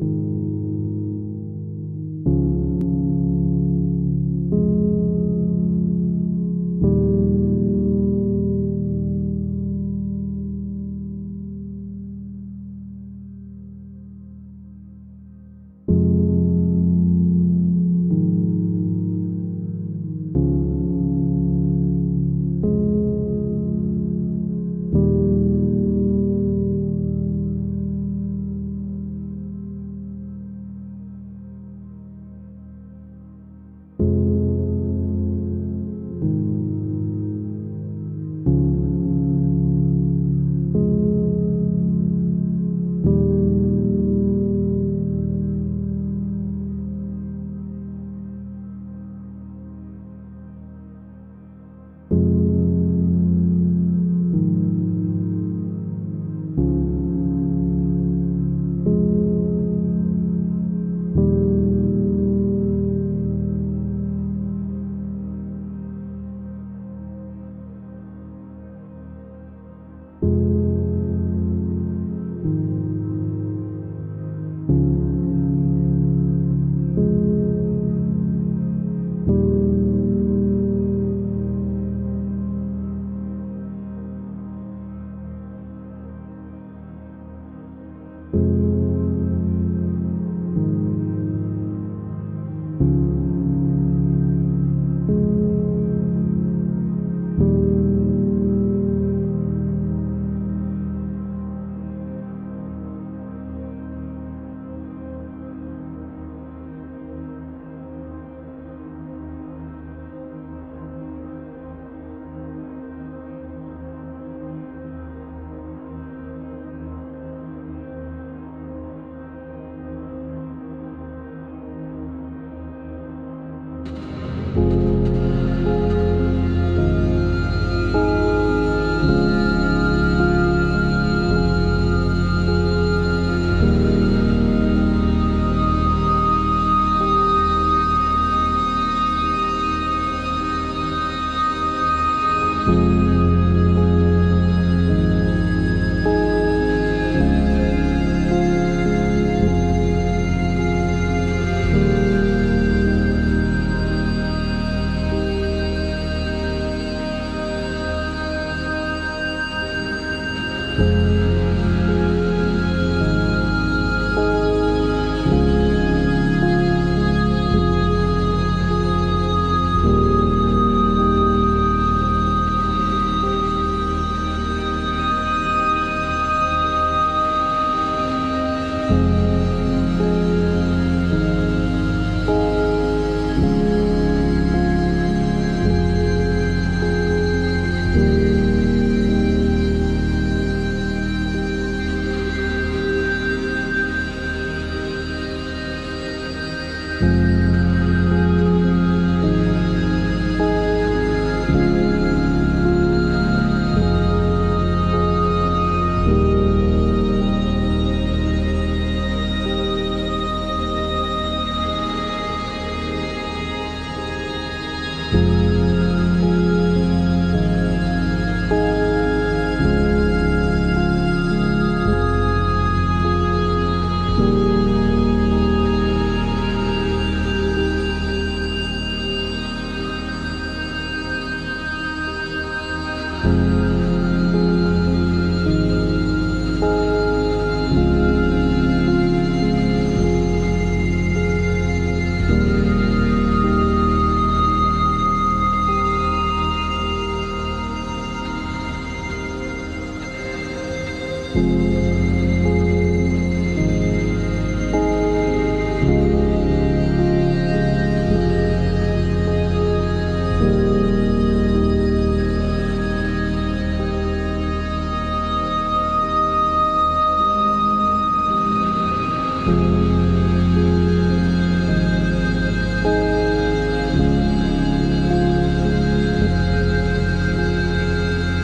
thank you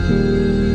Thank you.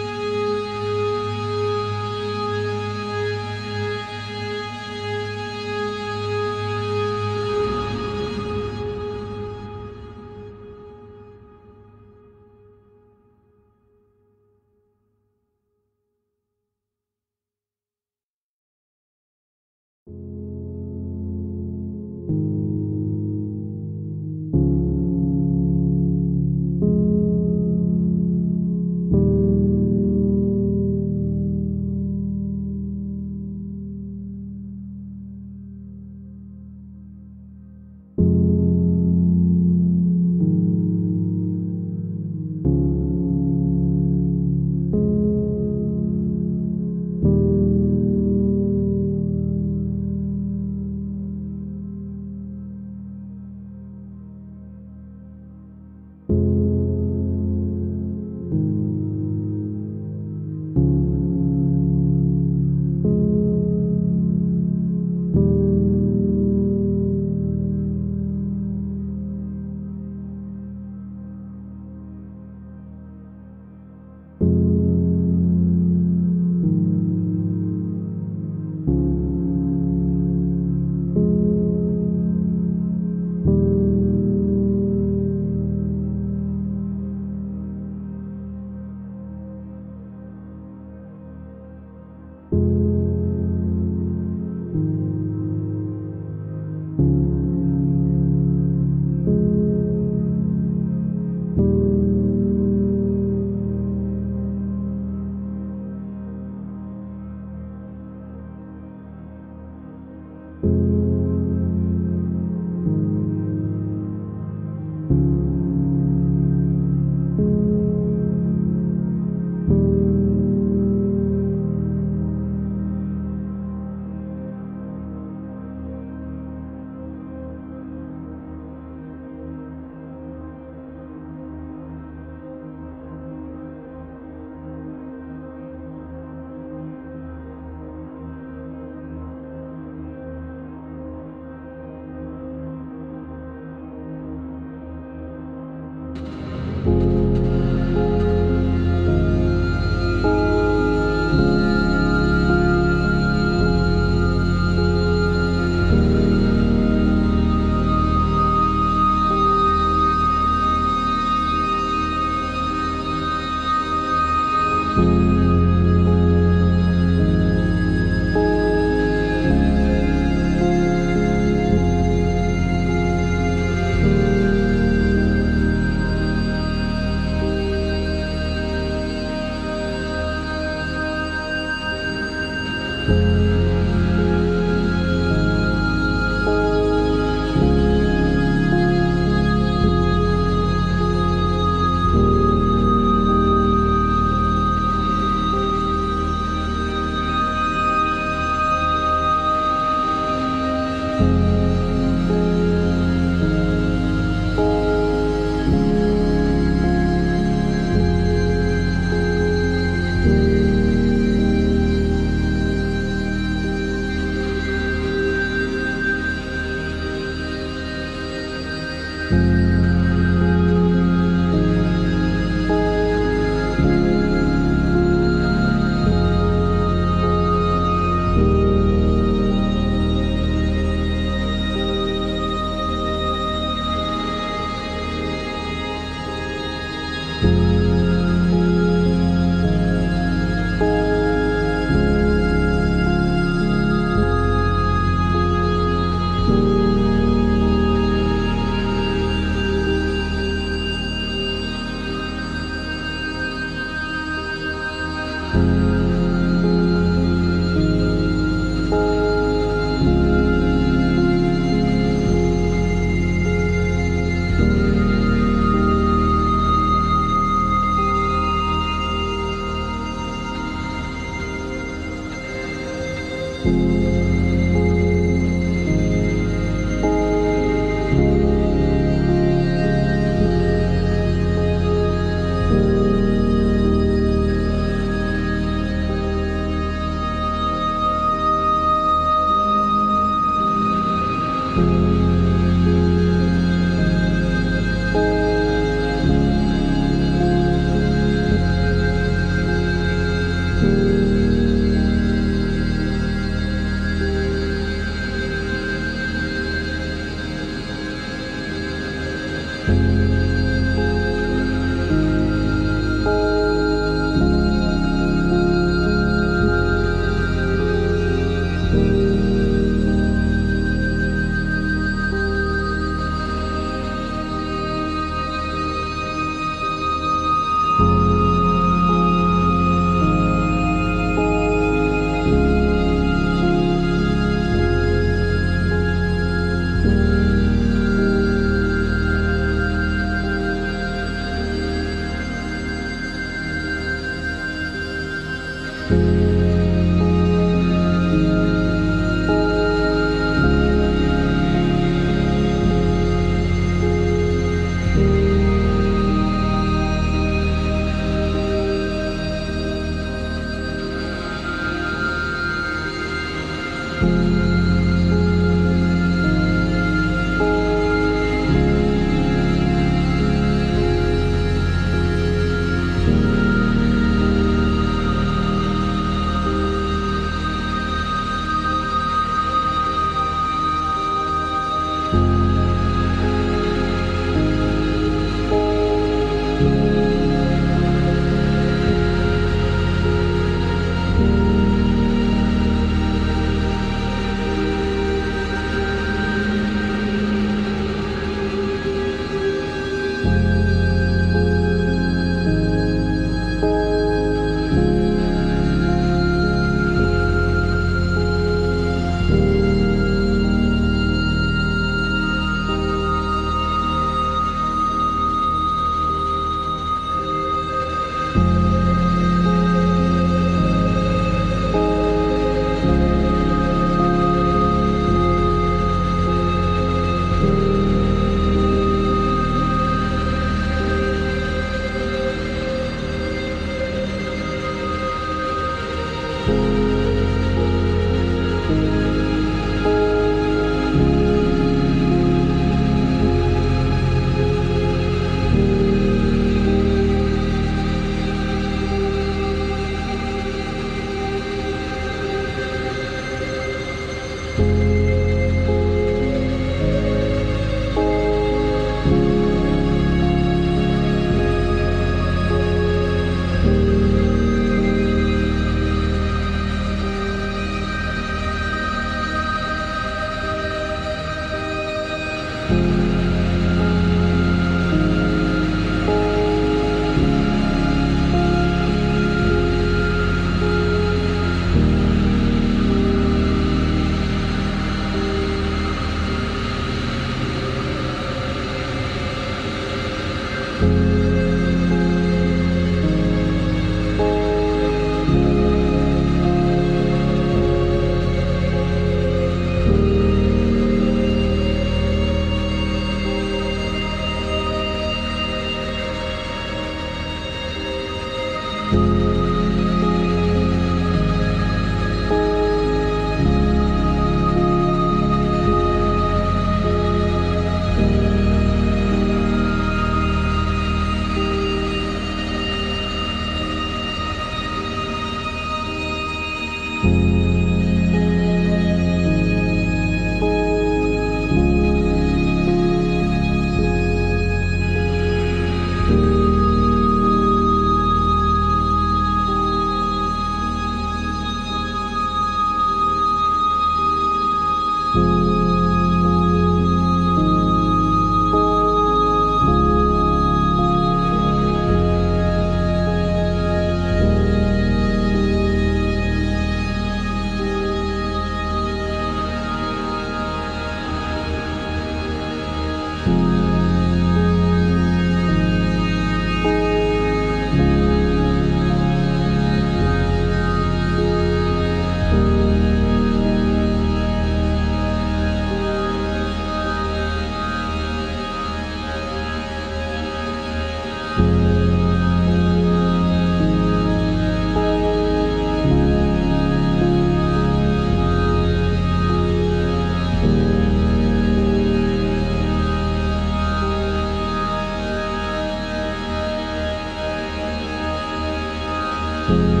Bye.